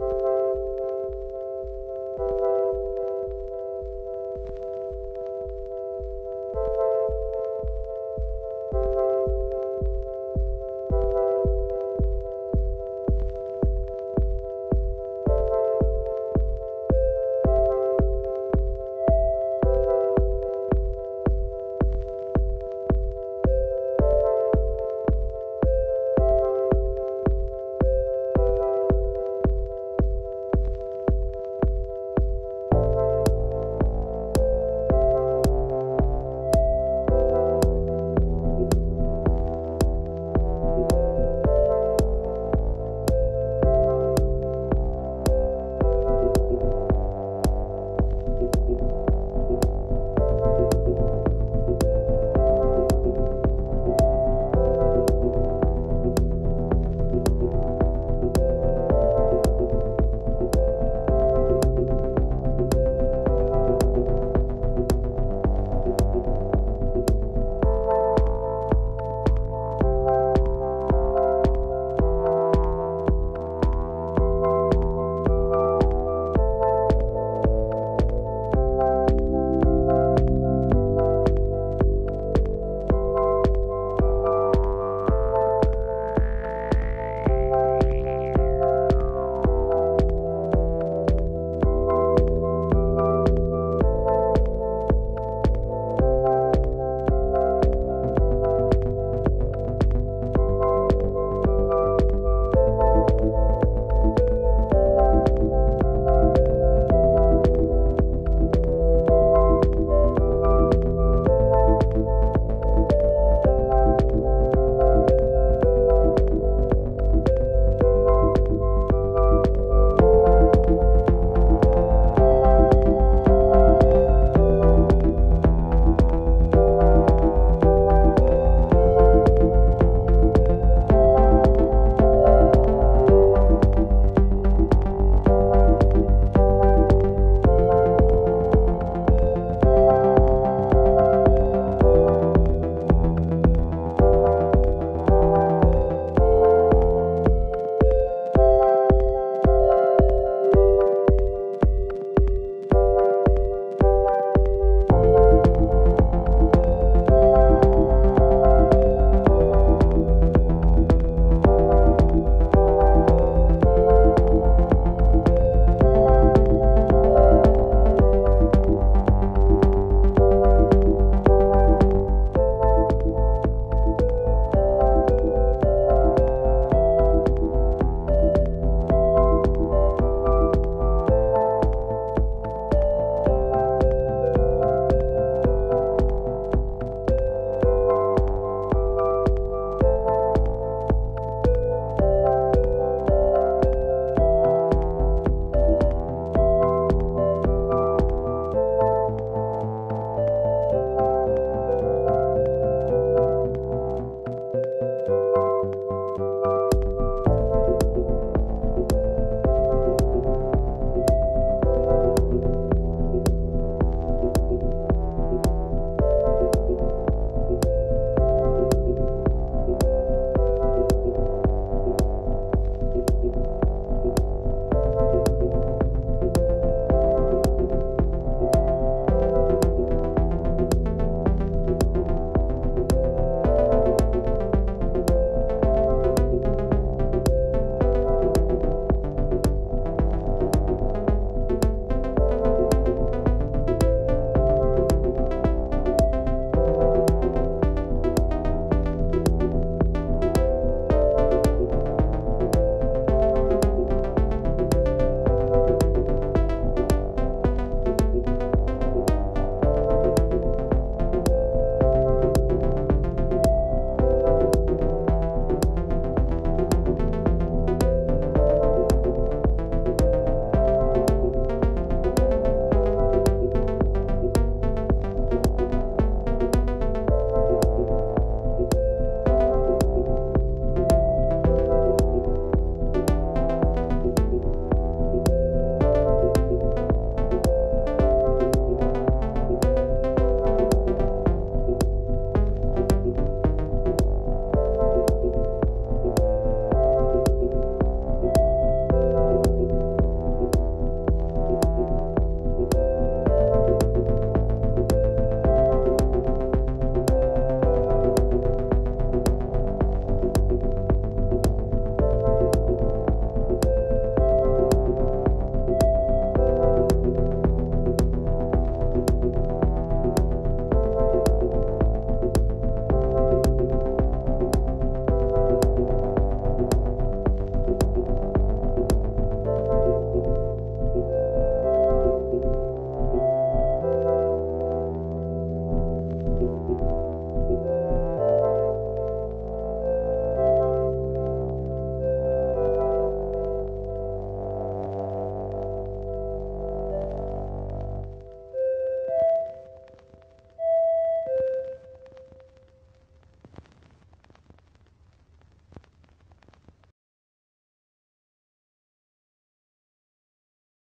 you